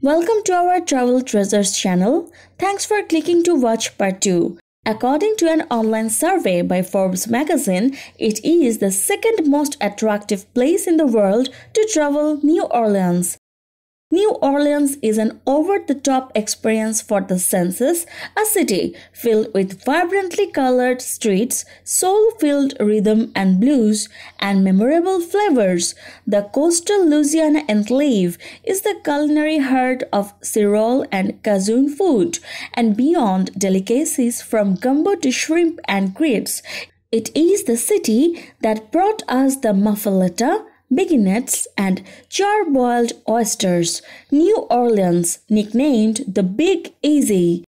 Welcome to our Travel Treasures channel. Thanks for clicking to watch part 2. According to an online survey by Forbes magazine, it is the second most attractive place in the world to travel New Orleans. New Orleans is an over the top experience for the senses, a city filled with vibrantly colored streets, soul filled rhythm and blues, and memorable flavors. The coastal Louisiana enclave is the culinary heart of Creole and Cajun food, and beyond delicacies from gumbo to shrimp and grits. It is the city that brought us the muffuletta, beignets, and char-boiled oysters. New Orleans, nicknamed the Big Easy,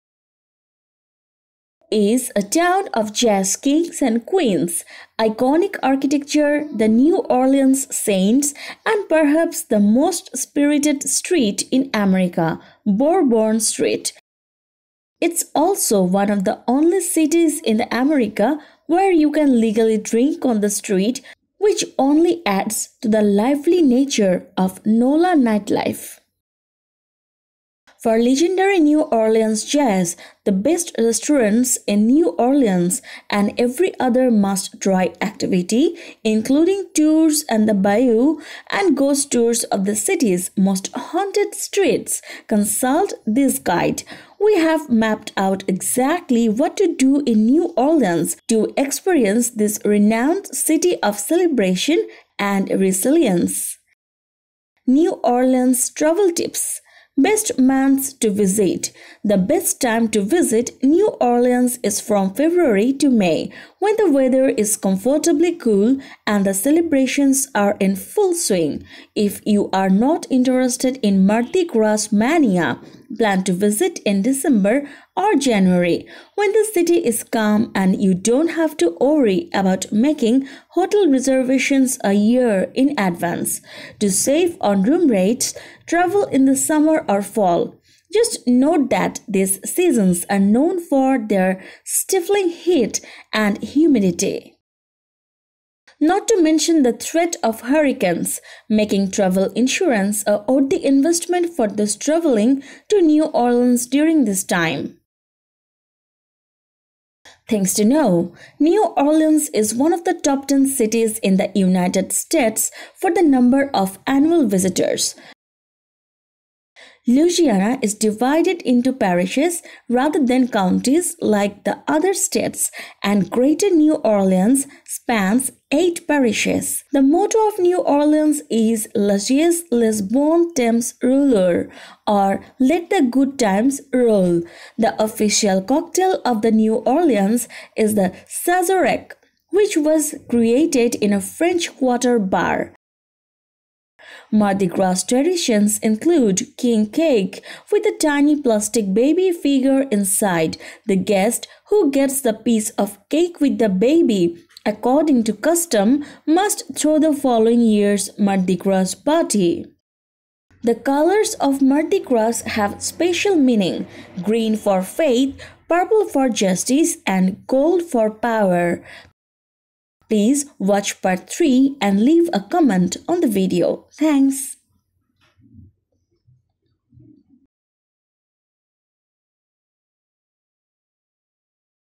is a town of jazz kings and queens, iconic architecture, the New Orleans Saints, and perhaps the most spirited street in America, Bourbon Street. It's also one of the only cities in America where you can legally drink on the street which only adds to the lively nature of NOLA nightlife. For legendary New Orleans jazz, the best restaurants in New Orleans, and every other must try activity, including tours and the bayou and ghost tours of the city's most haunted streets, consult this guide we have mapped out exactly what to do in New Orleans to experience this renowned city of celebration and resilience. New Orleans travel tips Best months to visit. The best time to visit New Orleans is from February to May when the weather is comfortably cool and the celebrations are in full swing. If you are not interested in Mardi Gras mania, plan to visit in December or January when the city is calm and you don't have to worry about making hotel reservations a year in advance. To save on room rates, travel in the summer or fall. Just note that these seasons are known for their stifling heat and humidity. Not to mention the threat of hurricanes, making travel insurance a worthy investment for those traveling to New Orleans during this time. Things to know New Orleans is one of the top 10 cities in the United States for the number of annual visitors, Louisiana is divided into parishes rather than counties like the other states, and Greater New Orleans spans eight parishes. The motto of New Orleans is Laissez les bons temps rouler, or Let the good times roll. The official cocktail of the New Orleans is the Sazerac, which was created in a French Quarter bar. Mardi Gras traditions include king cake with a tiny plastic baby figure inside. The guest who gets the piece of cake with the baby according to custom, must throw the following year's Mardi Gras party. The colors of Mardi Gras have special meaning green for faith, purple for justice, and gold for power. Please watch part 3 and leave a comment on the video. Thanks.